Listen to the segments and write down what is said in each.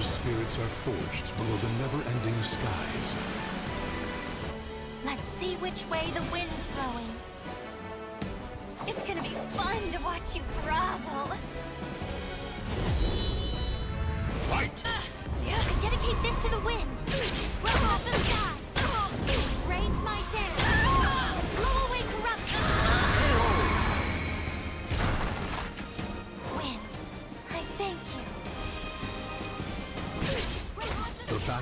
warrior's spirits are forged below the never-ending skies. Let's see which way the wind's blowing. It's gonna be fun to watch you grovel.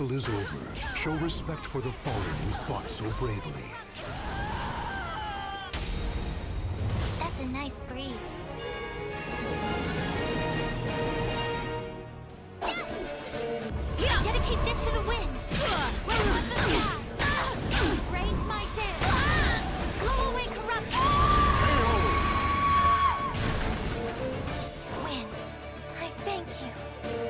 Battle is over. Show respect for the fallen who fought so bravely. That's a nice breeze. Dedicate this to the wind. Raise my dance. Blow away corruption. Wind, I thank you.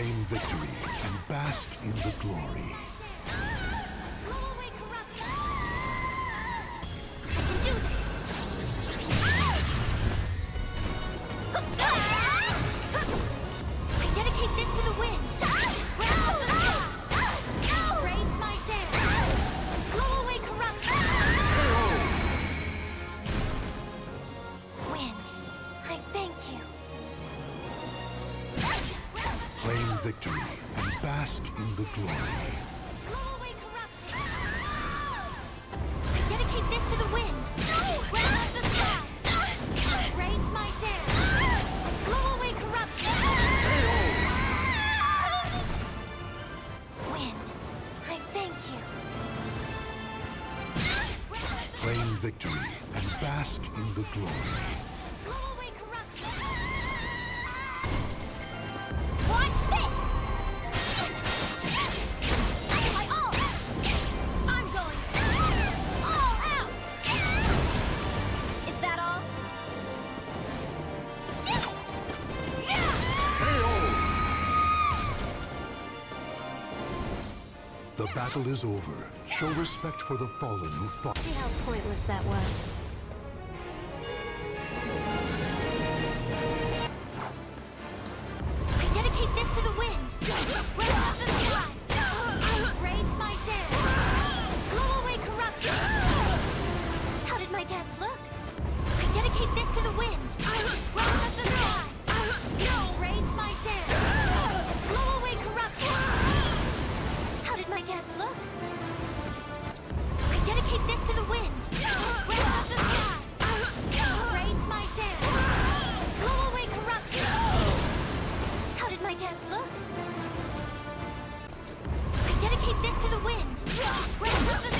Claim victory and bask in the glory. Bask in the glory. Blow away corruption. I dedicate this to the wind. Raise up the sky. Raise my dance. Blow away corruption. Wind, I thank you. Claim victory and bask in the glory. The battle is over. Show respect for the fallen who fought. See how pointless that was. My dance look? I dedicate this to the wind. Raise my dance. Blow away corruption. How did my dance look? I dedicate this to the wind. Raise up the